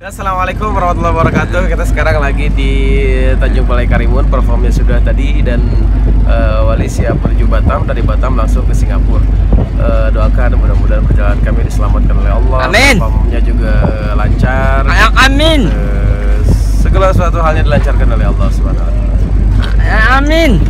Assalamualaikum warahmatullahi wabarakatuh. Kita sekarang lagi di Tanjung Balai Karimun. Performnya sudah tadi dan uh, Wali siap menuju Batam. Dari Batam langsung ke Singapura. Uh, doakan mudah-mudahan perjalanan kami diselamatkan oleh Allah. Amin. Performnya juga lancar. Amin. Uh, segala sesuatu halnya dilancarkan oleh Allah Subhanahu wa taala. Amin.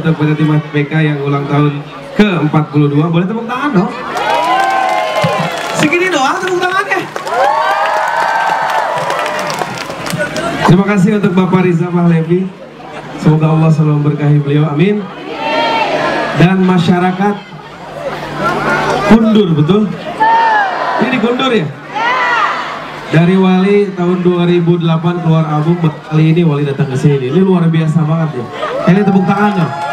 Untuk PT Timah PK yang ulang tahun ke-42. Boleh tepuk tangan dong? Segini doang tepuk tangannya. Terima kasih untuk Bapak Riza Pahlevi. Semoga Allah selalu memberkahi beliau. Amin. Dan masyarakat Kundur, betul? Ini Kundur ya? Dari Wali tahun 2008 keluar album kali ini Wali datang ke sini. Ini luar biasa banget ya. Ini tepuk tangan dong.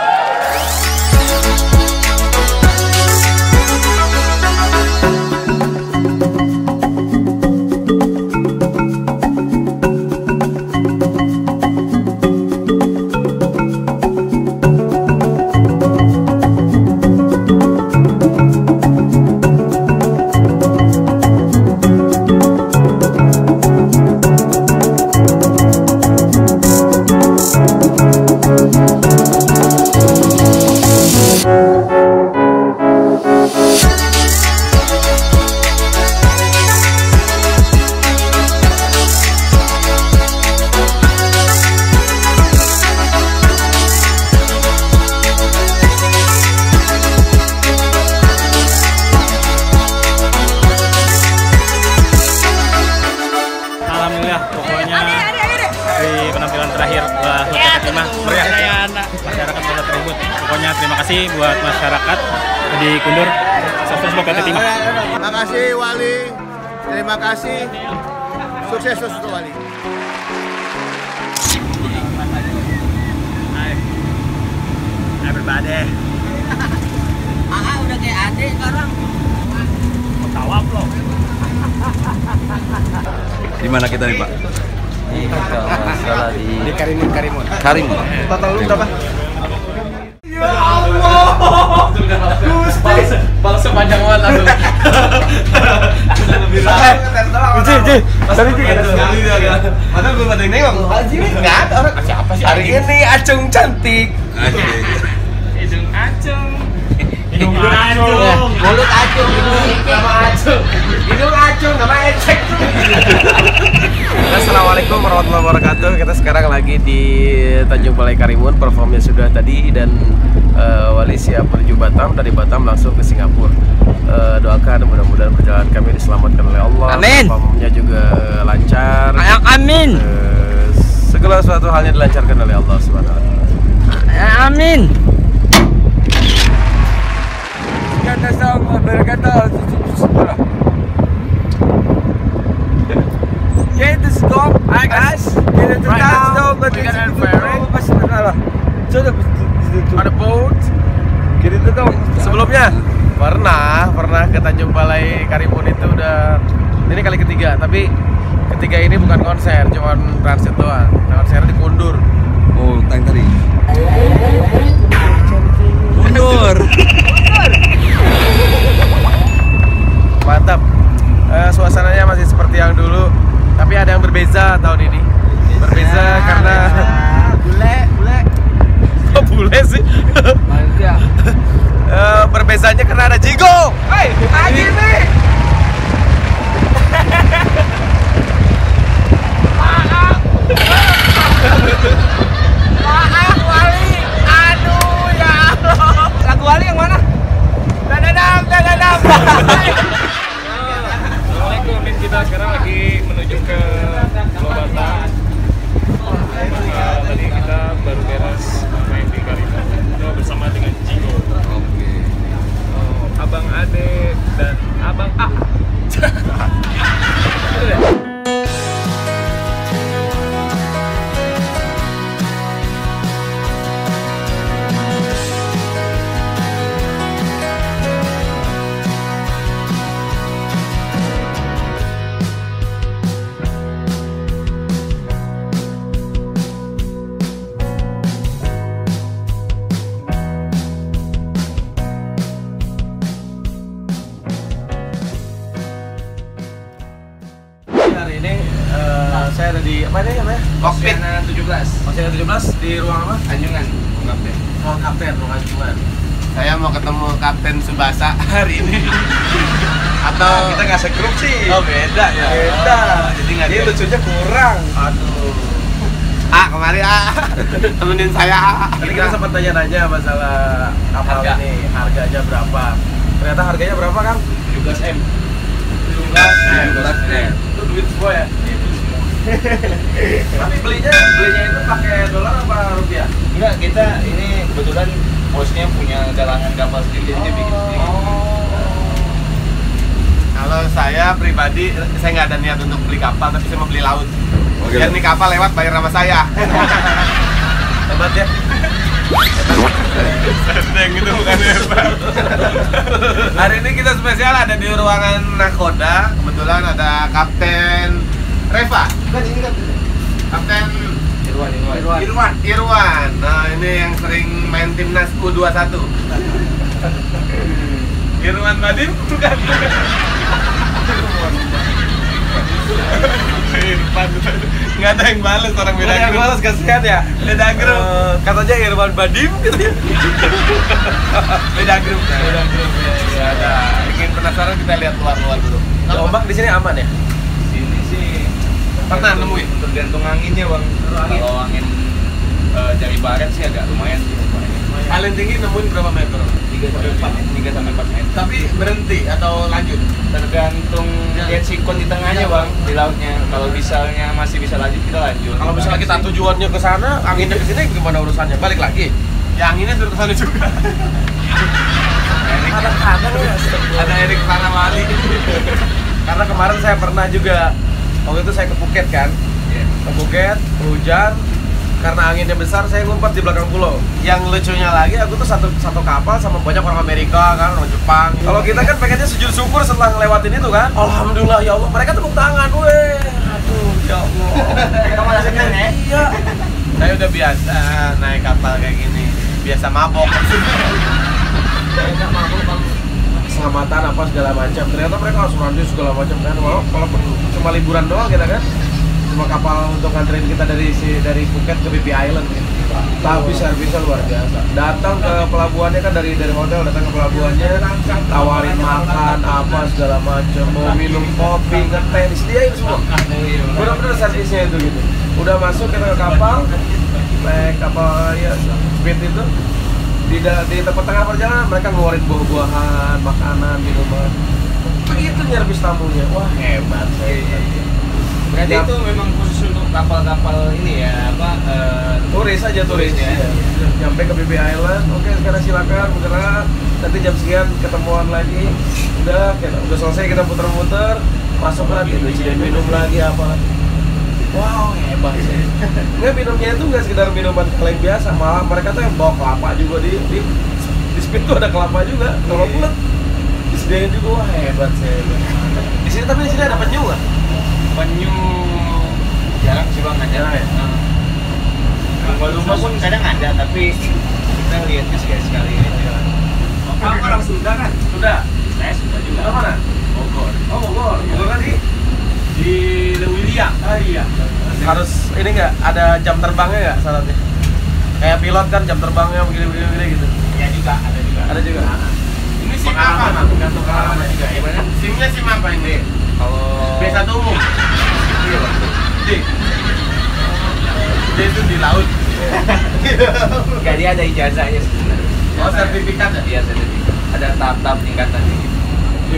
Di Kundur sukses buat PT Timah Terima kasih Wali. Terima kasih. Sukses terus untuk Wali. everybody Ah, udah kayak adik sekarang. tawaf loh Di mana kita nih Pak? Masalah di Di Karimun Karimun. Karim. Total lu berapa? Uji. Sorry, Uji. Padahal belum ada yang nengok. Nggak ada orang. Siapa sih? Hari ini Acung cantik. hidung acung Hidung acung. Mulut acung. Nama acung. Hidung acung. Nama ecek. Warahmatullahi wabarakatuh. Kita sekarang lagi di Tanjung Balai Karimun. Performnya sudah tadi dan uh, Wali siap menuju Batam. Dari Batam langsung ke Singapura. Uh, doakan mudah-mudahan perjalanan kami diselamatkan oleh Allah. Amin. Performnya juga lancar. Ayak amin. Uh, segala sesuatu halnya dilancarkan oleh Allah Subhanahu wa taala. Amin. sebelumnya? Pernah, pernah ke Tanjung Balai Karimun itu udah ini kali ketiga, tapi ketiga ini bukan konser, cuma transit doang. Konser dikundur. Oh, tang tadi. Mundur. Mantap. Uh, suasananya masih seperti yang dulu, tapi ada yang berbeza tahun ini. Berbeza, berbeza karena bule, bule. Kok bule sih? Menuju ke Lobata. Uh, tadi kita baru beres main di Karimun Bro, bersama dengan Jigo. Oh, Abang Ade dan Abang A. Hari ini eh, saya ada di apa ini namanya? Kokpit. 17. Oceana 17 di ruang apa? Anjungan. Ruang kapten, ruang anjungan. Saya mau ketemu Kapten Subasa hari ini. Atau kita nggak segrup sih. Oh beda ya. Beda. Jadi nggak dia. lucunya kurang. Aduh. Ah kemari ah temenin saya. ah. Tadi kita sempat tanya-nanya masalah kapal Harga. ini, harganya berapa? Ternyata harganya berapa, Kang? 17 m. 17 M. Itu duit semua ya? Tapi belinya belinya itu pakai dolar apa rupiah? Enggak, kita ini kebetulan bosnya punya galangan kapal sendiri jadi dia bikin sendiri. Kalau saya pribadi, saya nggak ada niat untuk beli kapal, tapi saya mau beli laut. Oke. Biar nih kapal lewat bayar sama saya. Hebat ya? Sedang itu bukan hebat. Hari ini kita spesial ada di ruangan nakoda. Kebetulan ada Kapten Reva. Kan ini kan Kapten Irwan, Irwan. Irwan. Irwan. Nah, ini yang sering main timnas U21. Irwan Badim bukan? Irfan. Nggak ada yang balas orang beda Udah yang grup. balas kasihan ya? Beda grup. Eh, katanya Irwan Badim gitu ya. Beda grup. Beda grup. Ya, ya, ada. Ingin penasaran kita lihat luar-luar dulu. Ombak di sini aman ya? Sini sih Pernah nemuin? tergantung anginnya bang. angin. Kalau angin eh, dari barat sih agak lumayan sih. Paling tinggi nemuin berapa meter? 3 sampai 4 3 sampai 4 meter. Tapi berhenti atau lanjut? Tergantung lihat sikon di tengahnya bang, di lautnya. Kalau misalnya masih bisa lanjut kita lanjut. Kalau misalnya kita tujuannya ke sana, anginnya ke sini gimana urusannya? Balik lagi. Ya anginnya suruh ke sana juga. Kadang-kadang ya. ada Erik Tanamali. Karena kemarin saya pernah juga waktu itu saya ke Phuket kan. Ke Phuket, hujan, karena anginnya besar saya ngumpet di belakang pulau. Yang lucunya lagi aku tuh satu satu kapal sama banyak orang Amerika kan, orang Jepang. Kalau kita kan pengennya sujud syukur setelah ngelewatin itu kan. Alhamdulillah ya Allah, mereka tepuk tangan, weh. Aduh, ya Allah. Kamu ada seneng ya? Iya. Saya udah biasa naik kapal kayak gini. Biasa mabok. Keselamatan apa segala macam. Ternyata mereka asuransi segala macam kan. Walau walaupun cuma liburan doang kita kan. Cuma kapal untuk nganterin kita dari si dari Phuket ke BB Island gitu. Tapi servisnya luar biasa. Datang ke pelabuhannya kan dari dari hotel datang ke pelabuhannya, tawarin makan apa segala macam, mau minum kopi, ngeteh, disediain semua. Benar-benar servisnya itu gitu. Udah masuk kita ke kapal, naik kapal ya speed itu di, di tempat tengah perjalanan mereka ngeluarin buah-buahan, makanan, minuman. Begitu nyervis tamunya. Wah, hebat. hebat. Berarti Yap. itu memang khusus untuk kapal-kapal ini ya apa? eh, turis aja turis Turis ya. Iya. nyampe ke BB Island oke sekarang silakan bergerak nanti jam sekian ketemuan lagi. Udah kita udah selesai kita puter-puter masuk lagi. Disediain minum lagi apa lagi? Wow hebat sih. Nggak minumnya itu nggak sekedar minuman kaleng biasa malah mereka tuh yang bawa kelapa juga di di, di speed tuh ada kelapa juga kalau bulat disediain juga. Wah hebat sih. Di sini tapi di sini ada penyu nggak penyu jarang sih bang ada. Jarang ya? Lumba-lumba pun kadang ada tapi kita lihatnya sekali-sekali aja. Kamu orang Sunda kan? Sudah. Saya sudah juga. Ke mana? Bogor. Oh Bogor, Bogor kan di di Lewilia. Ah iya. Harus ini nggak ada jam terbangnya nggak syaratnya? Kayak pilot kan jam terbangnya begini begini begini gitu. Ya juga ada juga. Ada juga. apa? Tergantung alamat juga. ya. SIM-nya SIM apa ini? Kalau B1 umum. Iya, Bang. D. D itu di laut. Dia ada ijazahnya sebenarnya. Oh, sertifikat ya? Iya, sertifikat. Ada tahap-tahap tingkatannya gitu.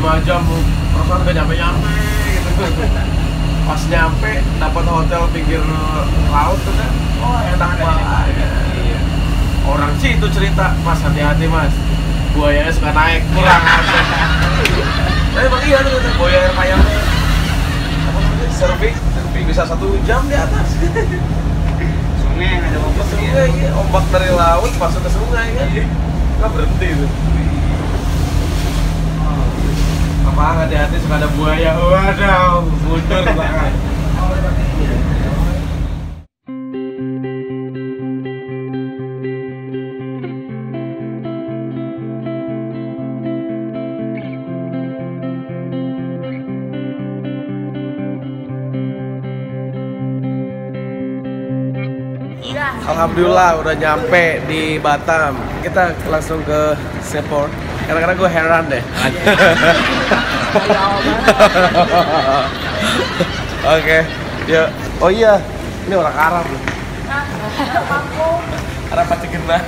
5 jam bu, perasaan gak nyampe-nyampe gitu. Pas nyampe, dapat hotel pinggir laut tuh kan. Oh enak banget. Iya. Orang sih itu cerita, mas hati-hati mas. Buayanya suka naik, kurang. Tapi emang iya tuh buaya bisa satu jam di atas. Sungai yang ada Ke ombaknya. sungai, iya. ombak dari laut masuk ke sungai kan. Nggak berhenti tuh. Apa hati-hati suka ada buaya. Waduh, mundur ke belakang. Alhamdulillah udah nyampe di Batam. Kita langsung ke Seaport. Karena-karena gue heran deh. Oke, ya. Oh iya, ini orang Arab loh. Arab pasti kenal.